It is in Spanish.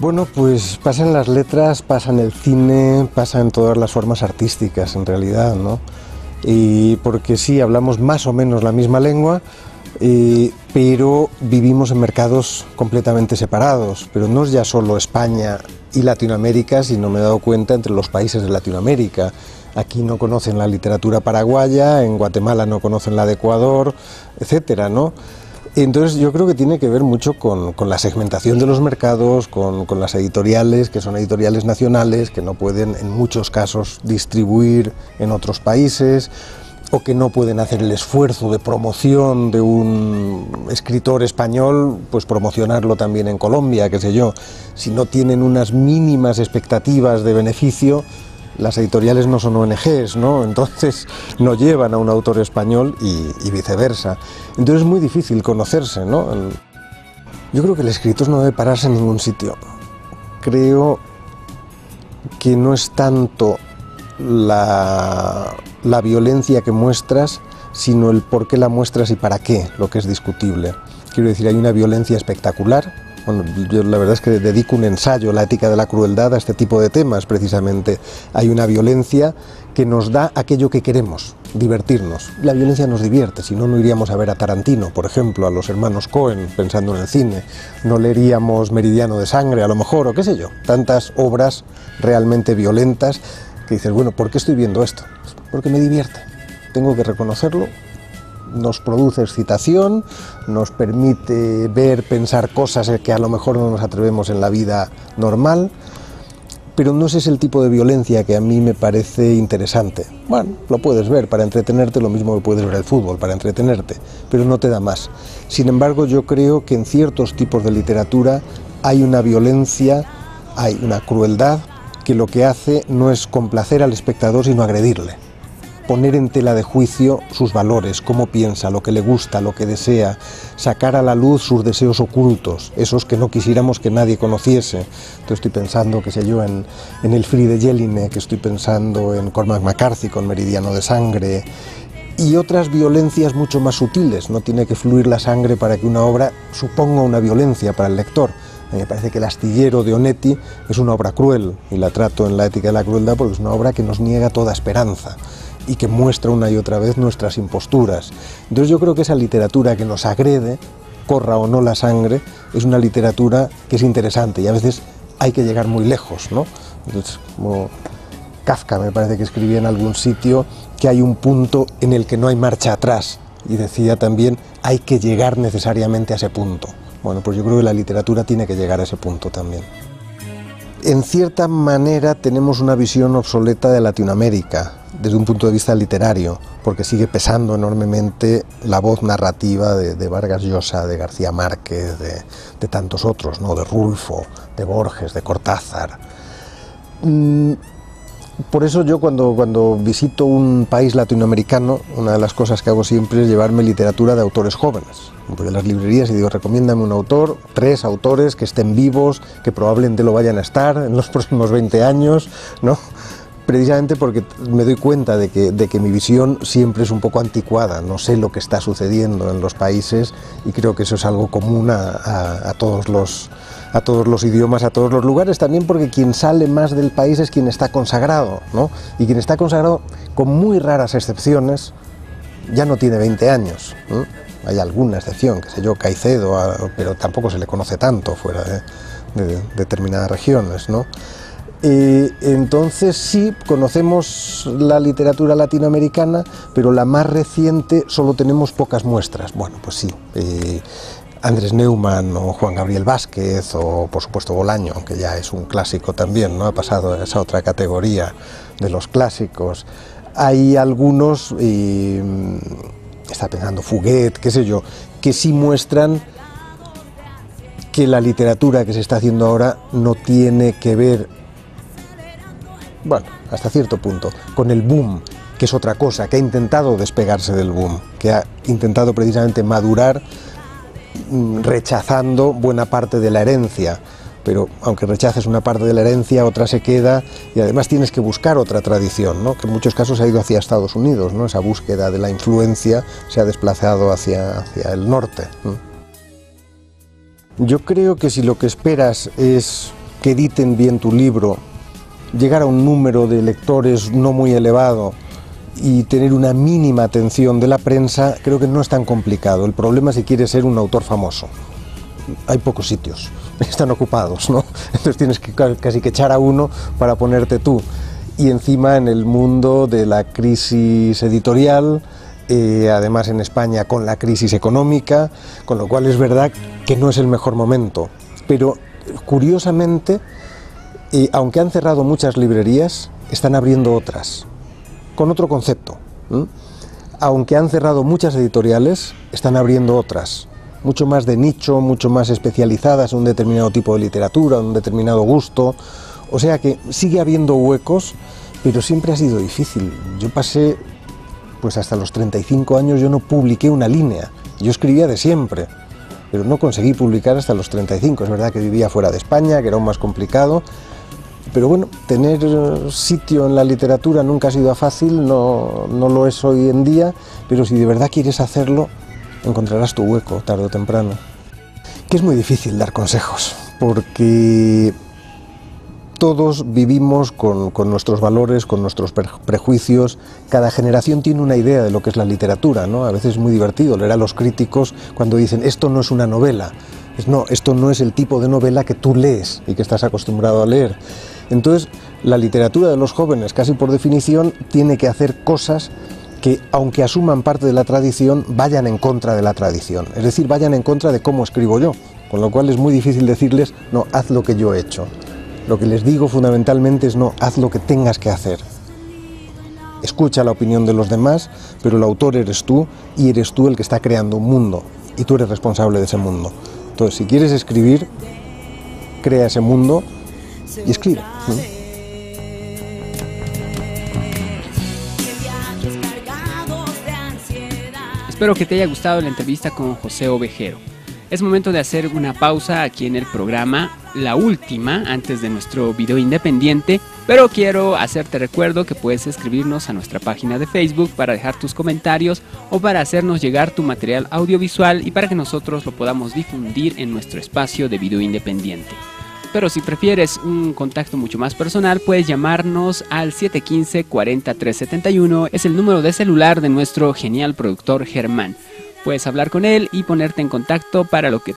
Bueno, pues pasa en las letras, pasa en el cine, pasa en todas las formas artísticas en realidad, ¿no? Y porque sí, hablamos más o menos la misma lengua, eh, pero vivimos en mercados completamente separados. Pero no es ya solo España y Latinoamérica, sino me he dado cuenta entre los países de Latinoamérica. Aquí no conocen la literatura paraguaya, en Guatemala no conocen la de Ecuador, etcétera, ¿no? Entonces yo creo que tiene que ver mucho con, la segmentación de los mercados, con, las editoriales, que son editoriales nacionales, que no pueden en muchos casos distribuir en otros países o que no pueden hacer el esfuerzo de promoción de un escritor español, pues promocionarlo también en Colombia, qué sé yo. Si no tienen unas mínimas expectativas de beneficio, las editoriales no son ONGs, ¿no? Entonces no llevan a un autor español y, viceversa. Entonces es muy difícil conocerse, ¿no? Yo creo que el escritor no debe pararse en ningún sitio. Creo que no es tanto la, la violencia que muestras, sino el por qué la muestras y para qué, lo que es discutible. Quiero decir, hay una violencia espectacular. Bueno, yo la verdad es que dedico un ensayo, la ética de la crueldad, a este tipo de temas precisamente. Hay una violencia que nos da aquello que queremos, divertirnos. La violencia nos divierte, si no, no iríamos a ver a Tarantino, por ejemplo, a los hermanos Cohen, pensando en el cine. No leeríamos Meridiano de Sangre, a lo mejor, o qué sé yo. Tantas obras realmente violentas que dices, bueno, ¿por qué estoy viendo esto? Porque me divierte, tengo que reconocerlo, nos produce excitación, nos permite ver, pensar cosas que a lo mejor no nos atrevemos en la vida normal, pero no ese es el tipo de violencia que a mí me parece interesante. Bueno, lo puedes ver para entretenerte, lo mismo que puedes ver el fútbol para entretenerte, pero no te da más. Sin embargo, yo creo que en ciertos tipos de literatura hay una violencia, hay una crueldad que lo que hace no es complacer al espectador, sino agredirle. Poner en tela de juicio sus valores, cómo piensa, lo que le gusta, lo que desea, sacar a la luz sus deseos ocultos, esos que no quisiéramos que nadie conociese. Estoy pensando, qué sé yo, en, El Free de Jelinek, estoy pensando en Cormac McCarthy con Meridiano de Sangre, y otras violencias mucho más sutiles. No tiene que fluir la sangre para que una obra suponga una violencia para el lector me parece que El astillero de Onetti es una obra cruel y la trato en la ética de la crueldad porque es una obra que nos niega toda esperanza y que muestra una y otra vez nuestras imposturas. Entonces yo creo que esa literatura que nos agrede, corra o no la sangre, es una literatura que es interesante y a veces hay que llegar muy lejos, ¿no? Entonces, Kafka me parece que escribía en algún sitio que hay un punto en el que no hay marcha atrás y decía también hay que llegar necesariamente a ese punto. Bueno, pues yo creo que la literatura tiene que llegar a ese punto también. En cierta manera tenemos una visión obsoleta de Latinoamérica desde un punto de vista literario, porque sigue pesando enormemente la voz narrativa de, Vargas Llosa, de García Márquez, de, tantos otros, ¿no? de Rulfo, de Borges, de Cortázar. Mm, por eso yo cuando, cuando visito un país latinoamericano, una de las cosas que hago siempre es llevarme literatura de autores jóvenes. Voy a las librerías y digo, recomiéndame un autor, tres autores que estén vivos, que probablemente lo vayan a estar en los próximos 20 años, ¿no? precisamente porque me doy cuenta de que, de que mi visión siempre es un poco anticuada, no sé lo que está sucediendo en los países y creo que eso es algo común a, a todos los a todos los idiomas, a todos los lugares, también porque quien sale más del país es quien está consagrado, ¿no? Y quien está consagrado, con muy raras excepciones, ya no tiene 20 años. Hay alguna excepción, que sé yo, Caicedo, pero tampoco se le conoce tanto fuera de, determinadas regiones, ¿no? entonces sí, conocemos la literatura latinoamericana, pero la más reciente solo tenemos pocas muestras. Bueno, pues sí. Eh, Andrés Neumann o Juan Gabriel Vázquez o por supuesto Bolaño, aunque ya es un clásico también, ¿no? ha pasado a esa otra categoría de los clásicos. Hay algunos, mm, está pensando Fuguet, qué sé yo, que sí muestran que la literatura que se está haciendo ahora no tiene que ver, bueno, hasta cierto punto, con el boom, que es otra cosa, que ha intentado despegarse del boom, que ha intentado precisamente madurar rechazando buena parte de la herencia. Pero aunque rechaces una parte de la herencia, otra se queda y además tienes que buscar otra tradición, ¿no? que en muchos casos ha ido hacia Estados Unidos, ¿no? esa búsqueda de la influencia se ha desplazado hacia, hacia el norte. Yo creo que si lo que esperas es que editen bien tu libro, llegar a un número de lectores no muy elevado y tener una mínima atención de la prensa, creo que no es tan complicado. El problema es si quieres ser un autor famoso. Hay pocos sitios, están ocupados, ¿no? Entonces tienes que casi que echar a uno para ponerte tú. Y encima en el mundo de la crisis editorial, eh, además en España con la crisis económica, con lo cual es verdad que no es el mejor momento. Pero curiosamente, eh, aunque han cerrado muchas librerías, están abriendo otras con otro concepto. Aunque han cerrado muchas editoriales, están abriendo otras, mucho más de nicho, mucho más especializadas en un determinado tipo de literatura, en un determinado gusto. O sea que sigue habiendo huecos, pero siempre ha sido difícil. Yo pasé, pues hasta los 35 años yo no publiqué una línea, yo escribía de siempre, pero no conseguí publicar hasta los 35. Es verdad que vivía fuera de España, que era aún más complicado, pero bueno, tener sitio en la literatura nunca ha sido fácil, no, no lo es hoy en día, pero si de verdad quieres hacerlo, encontrarás tu hueco tarde o temprano. Que es muy difícil dar consejos, porque todos vivimos con, con, nuestros valores, con nuestros prejuicios. Cada generación tiene una idea de lo que es la literatura, ¿no? A veces es muy divertido leer a los críticos cuando dicen esto no es una novela. Es, no, esto no es el tipo de novela que tú lees y que estás acostumbrado a leer. Entonces, la literatura de los jóvenes, casi por definición, tiene que hacer cosas que, aunque asuman parte de la tradición, vayan en contra de la tradición. Es decir, vayan en contra de cómo escribo yo. Con lo cual es muy difícil decirles, no, haz lo que yo he hecho. Lo que les digo fundamentalmente es, no, haz lo que tengas que hacer. Escucha la opinión de los demás, pero el autor eres tú y eres tú el que está creando un mundo y tú eres responsable de ese mundo. Entonces, si quieres escribir, crea ese mundo y escribe. Espero que te haya gustado la entrevista con José Ovejero. Es momento de hacer una pausa aquí en el programa, la última antes de nuestro video independiente, pero quiero hacerte recuerdo que puedes escribirnos a nuestra página de Facebook para dejar tus comentarios o para hacernos llegar tu material audiovisual y para que nosotros lo podamos difundir en nuestro espacio de video independiente. Pero si prefieres un contacto mucho más personal, puedes llamarnos al 715-4371. Es el número de celular de nuestro genial productor Germán. Puedes hablar con él y ponerte en contacto para lo que